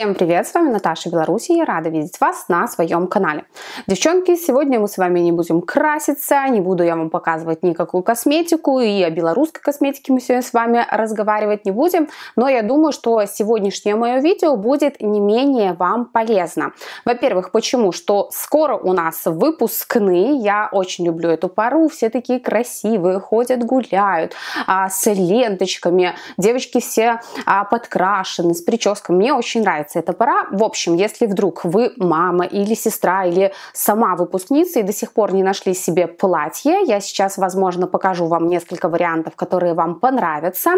Всем привет, с вами Наташа Беларуси, я рада видеть вас на своем канале. Девчонки, сегодня мы с вами не будем краситься, не буду я вам показывать никакую косметику, и о белорусской косметике мы сегодня с вами разговаривать не будем, но я думаю, что сегодняшнее мое видео будет не менее вам полезно. Во-первых, почему? Что скоро у нас выпускные, я очень люблю эту пару, все такие красивые, ходят, гуляют, а, с ленточками, девочки все а, подкрашены, с прическами, мне очень нравится приближается эта пора. В общем, если вдруг вы мама или сестра или сама выпускница и до сих пор не нашли себе платье, я сейчас, возможно, покажу вам несколько вариантов, которые вам понравятся.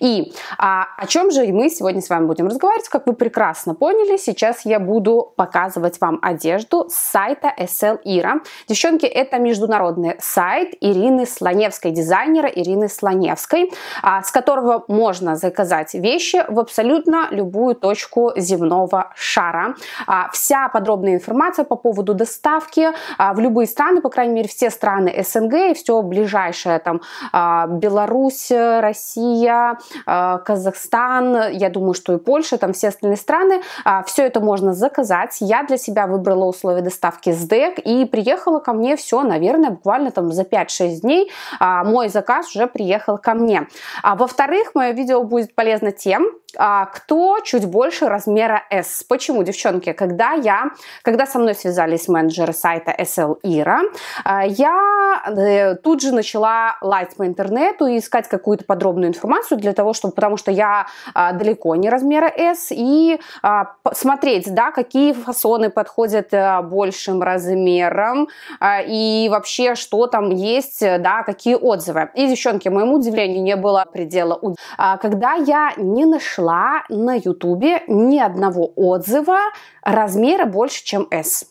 И а, о чем же мы сегодня с вами будем разговаривать? Как вы прекрасно поняли, сейчас я буду показывать вам одежду с сайта SL Ира. Девчонки, это международный сайт Ирины Слоневской, дизайнера Ирины Слоневской, а, с которого можно заказать вещи в абсолютно любую точку земли земного шара. А, вся подробная информация по поводу доставки а, в любые страны, по крайней мере, все страны СНГ и все ближайшее, там, а, Беларусь, Россия, Казахстан, я думаю, что и Польша, там все остальные страны, все это можно заказать. Я для себя выбрала условия доставки с ДЭК и приехала ко мне все, наверное, буквально там за 5-6 дней мой заказ уже приехал ко мне. Во-вторых, мое видео будет полезно тем, а, кто чуть больше размера S. Почему, девчонки? Когда я, когда со мной связались менеджеры сайта SL Ира, а, я э, тут же начала лайт по интернету и искать какую-то подробную информацию для того, чтобы, потому что я а, далеко не размера S, и смотреть, да, какие фасоны подходят э, большим размером, и вообще, что там есть, да, какие отзывы. И, девчонки, моему удивлению не было предела. Когда я не нашла нашла на ютубе ни одного отзыва размера больше, чем S.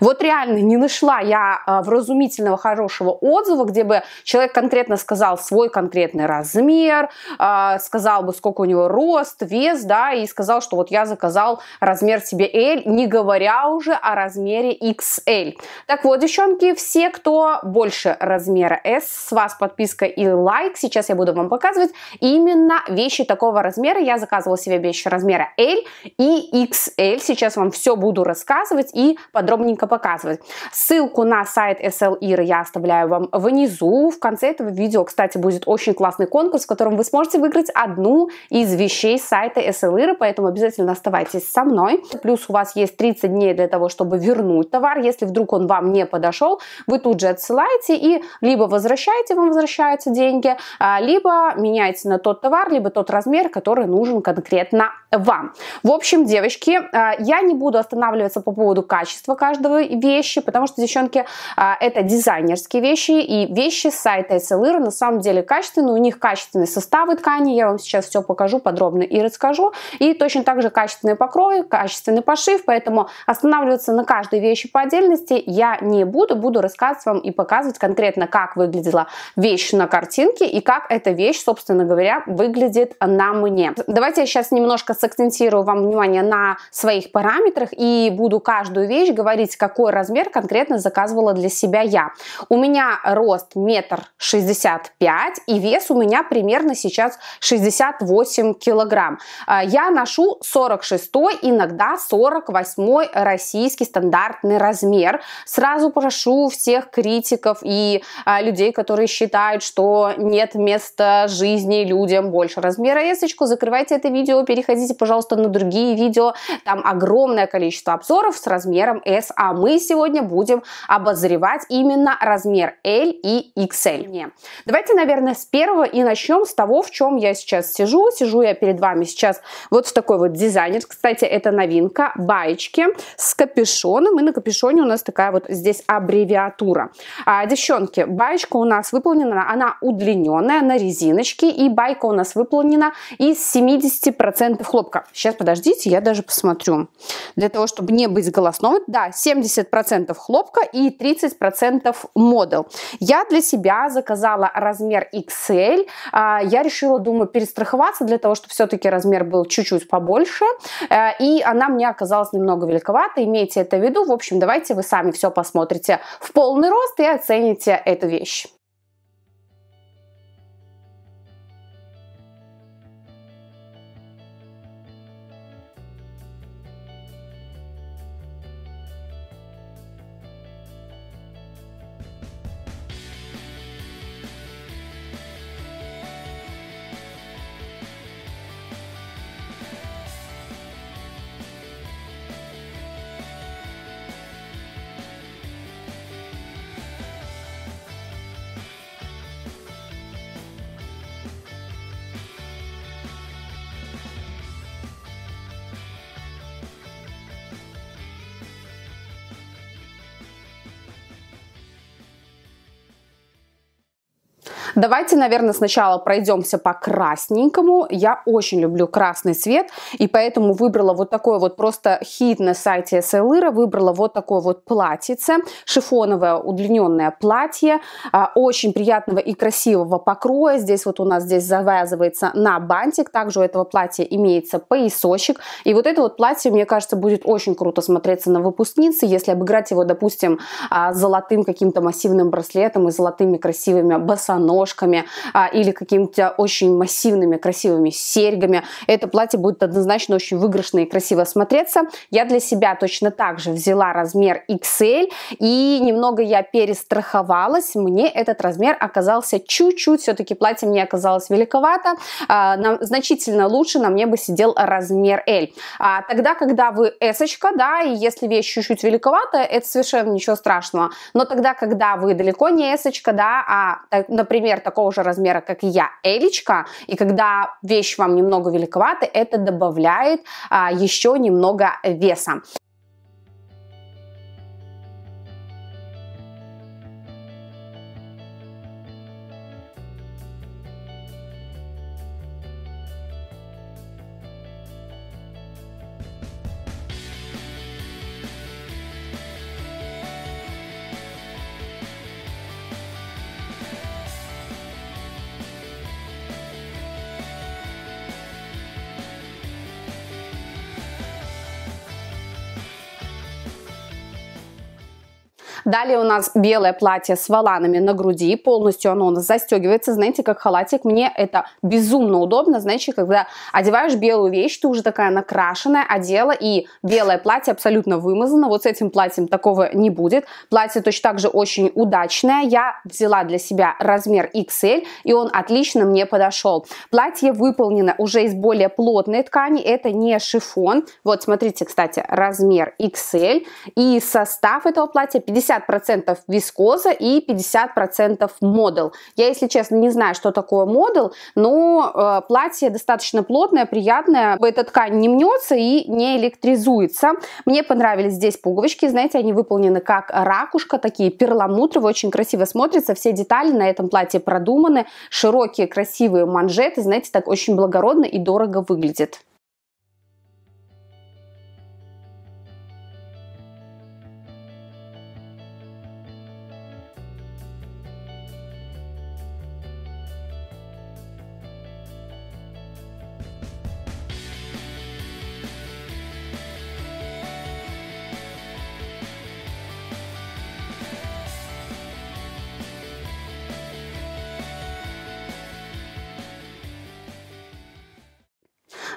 Вот реально не нашла я а, вразумительного хорошего отзыва, где бы человек конкретно сказал свой конкретный размер, а, сказал бы, сколько у него рост, вес, да, и сказал, что вот я заказал размер себе L, не говоря уже о размере XL. Так вот, девчонки, все, кто больше размера S, с вас подписка и лайк. Сейчас я буду вам показывать именно вещи такого размера. Я заказывала себе вещи размера L и XL. Сейчас вам все буду рассказывать и подробнее подробненько показывать. Ссылку на сайт SL Ира я оставляю вам внизу. В конце этого видео, кстати, будет очень классный конкурс, в котором вы сможете выиграть одну из вещей сайта SL Ира, поэтому обязательно оставайтесь со мной. Плюс у вас есть 30 дней для того, чтобы вернуть товар. Если вдруг он вам не подошел, вы тут же отсылаете и либо возвращаете, вам возвращаются деньги, а, либо меняете на тот товар, либо тот размер, который нужен конкретно вам. В общем, девочки, а, я не буду останавливаться по поводу качества каждого каждого вещи, потому что, девчонки, а, это дизайнерские вещи, и вещи с сайта SLR на самом деле качественные, у них качественные составы ткани, я вам сейчас все покажу подробно и расскажу, и точно так же качественные покрои, качественный пошив, поэтому останавливаться на каждой вещи по отдельности я не буду, буду рассказывать вам и показывать конкретно, как выглядела вещь на картинке и как эта вещь, собственно говоря, выглядит на мне. Давайте я сейчас немножко сакцентирую вам внимание на своих параметрах и буду каждую вещь говорить определить, какой размер конкретно заказывала для себя я. У меня рост метр шестьдесят пять и вес у меня примерно сейчас 68 килограмм. А, я ношу 46, иногда 48 российский стандартный размер. Сразу прошу всех критиков и а, людей, которые считают, что нет места жизни людям больше размера эсочку, закрывайте это видео, переходите, пожалуйста, на другие видео. Там огромное количество обзоров с размером S а мы сегодня будем обозревать именно размер L и XL. Давайте, наверное, с первого и начнем с того, в чем я сейчас сижу. Сижу я перед вами сейчас вот в такой вот дизайнер. Кстати, это новинка, баечки с капюшоном. И на капюшоне у нас такая вот здесь аббревиатура. А, девчонки, баечка у нас выполнена, она удлиненная на резиночке. И байка у нас выполнена из 70% хлопка. Сейчас, подождите, я даже посмотрю. Для того, чтобы не быть голосновой. Да, 70% хлопка и 30% модел. Я для себя заказала размер XL. А, я решила, думаю, перестраховаться для того, чтобы все-таки размер был чуть-чуть побольше. Э, и она мне оказалась немного великовата. Имейте это в виду. В общем, давайте вы сами все посмотрите в полный рост и оцените эту вещь. Давайте, наверное, сначала пройдемся по красненькому. Я очень люблю красный цвет, и поэтому выбрала вот такой вот просто хит на сайте SLR, выбрала вот такое вот платьице, шифоновое удлиненное платье, а, очень приятного и красивого покроя. Здесь вот у нас здесь завязывается на бантик, также у этого платья имеется поясочек, и вот это вот платье, мне кажется, будет очень круто смотреться на выпускнице, если обыграть его, допустим, а, золотым каким-то массивным браслетом и золотыми красивыми босоножками а, или какими-то очень массивными красивыми серьгами. Это платье будет однозначно очень выигрышно и красиво смотреться. Я для себя точно так же взяла размер XL и немного я перестраховалась. Мне этот размер оказался чуть-чуть, все-таки платье мне оказалось великовато. А, значительно лучше на мне бы сидел размер L. А, тогда, когда вы S, да, и если вещь чуть-чуть великовата, это совершенно ничего страшного. Но тогда, когда вы далеко не S, да, а, например, такого же размера, как и я, L, и когда вещь вам немного великовата, это добавляет а, еще немного веса. Далее у нас белое платье с воланами на груди, полностью оно застегивается, знаете, как халатик. Мне это безумно удобно, знаете, когда одеваешь белую вещь, ты уже такая накрашенная, одела, и белое платье абсолютно вымазано. Вот с этим платьем такого не будет. Платье точно так же очень удачное. Я взяла для себя размер XL, и он отлично мне подошел. Платье выполнено уже из более плотной ткани, это не шифон. Вот, смотрите, кстати, размер XL, и состав этого платья 50 50% вискоза и 50% модел. Я, если честно, не знаю, что такое модел, но э, платье достаточно плотное, приятное. Эта ткань не мнется и не электризуется. Мне понравились здесь пуговички. Знаете, они выполнены как ракушка, такие перламутровые, очень красиво смотрятся. Все детали на этом платье продуманы. Широкие, красивые манжеты. Знаете, так очень благородно и дорого выглядит.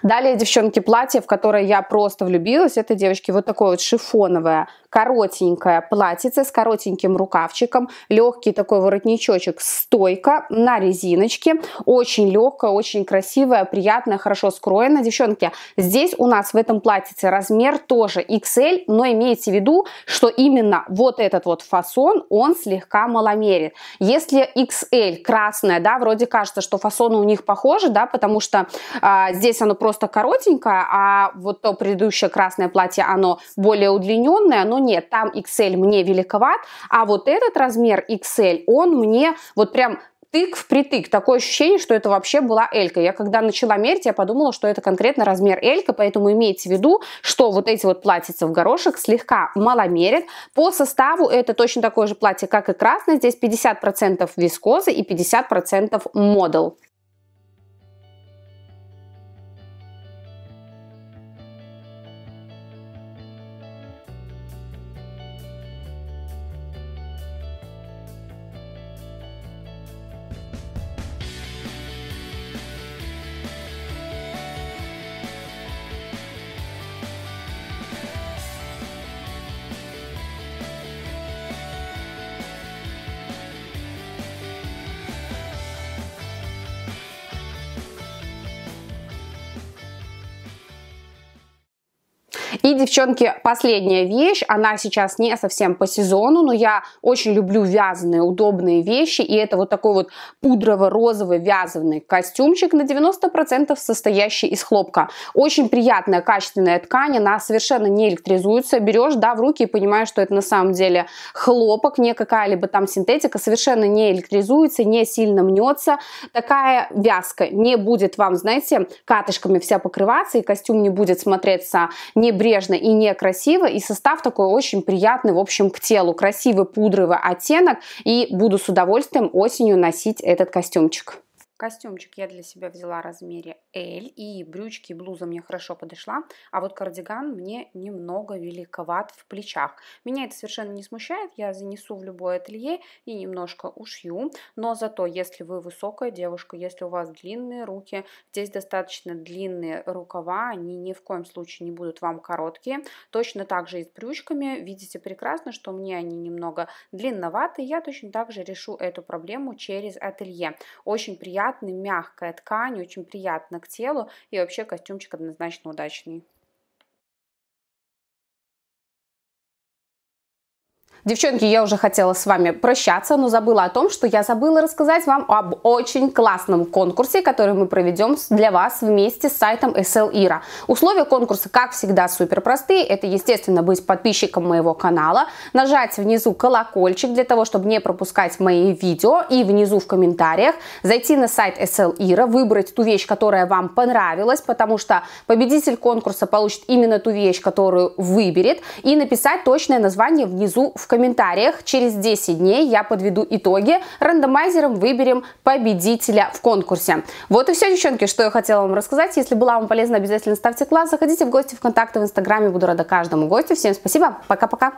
Далее, девчонки, платье, в которое я просто влюбилась. Это, девочки, вот такое вот шифоновое коротенькое платьице с коротеньким рукавчиком, легкий такой воротничочек, стойка на резиночке, очень легкая, очень красивая, приятная, хорошо скроена. Девчонки, здесь у нас в этом платьице размер тоже XL, но имейте в виду, что именно вот этот вот фасон, он слегка маломерит. Если XL красная, да, вроде кажется, что фасоны у них похожи, да, потому что а, здесь оно просто коротенькое, а вот то предыдущее красное платье, оно более удлиненное, но нет, там XL мне великоват, а вот этот размер XL, он мне вот прям тык в притык. Такое ощущение, что это вообще была элька. Я когда начала мерить, я подумала, что это конкретно размер элька, поэтому имейте в виду, что вот эти вот платьица в горошек слегка маломерят. По составу это точно такое же платье, как и красное. Здесь 50% вискозы и 50% модел. И, девчонки, последняя вещь, она сейчас не совсем по сезону, но я очень люблю вязаные удобные вещи, и это вот такой вот пудрово-розовый вязаный костюмчик на 90% состоящий из хлопка. Очень приятная, качественная ткань, она совершенно не электризуется, берешь, да, в руки и понимаешь, что это на самом деле хлопок, не какая-либо там синтетика, совершенно не электризуется, не сильно мнется. Такая вязка не будет вам, знаете, катышками вся покрываться, и костюм не будет смотреться небрежно и некрасиво, и состав такой очень приятный, в общем, к телу. Красивый пудровый оттенок, и буду с удовольствием осенью носить этот костюмчик. Костюмчик я для себя взяла в размере L, и брючки, и блуза мне хорошо подошла, а вот кардиган мне немного великоват в плечах. Меня это совершенно не смущает, я занесу в любое ателье и немножко ушью, но зато, если вы высокая девушка, если у вас длинные руки, здесь достаточно длинные рукава, они ни в коем случае не будут вам короткие. Точно так же и с брючками, видите прекрасно, что мне они немного длинноватые, я точно так же решу эту проблему через ателье. Очень приятно приятный, мягкая ткань, очень приятно к телу и вообще костюмчик однозначно удачный. Девчонки, я уже хотела с вами прощаться, но забыла о том, что я забыла рассказать вам об очень классном конкурсе, который мы проведем для вас вместе с сайтом SL Ira. Условия конкурса, как всегда, супер простые. Это, естественно, быть подписчиком моего канала, нажать внизу колокольчик для того, чтобы не пропускать мои видео, и внизу в комментариях зайти на сайт SL Ira, выбрать ту вещь, которая вам понравилась, потому что победитель конкурса получит именно ту вещь, которую выберет, и написать точное название внизу в комментариях комментариях. Через 10 дней я подведу итоги. Рандомайзером выберем победителя в конкурсе. Вот и все, девчонки, что я хотела вам рассказать. Если была вам полезна, обязательно ставьте класс. Заходите в гости в контакты в Инстаграме. Буду рада каждому гостю. Всем спасибо. Пока-пока.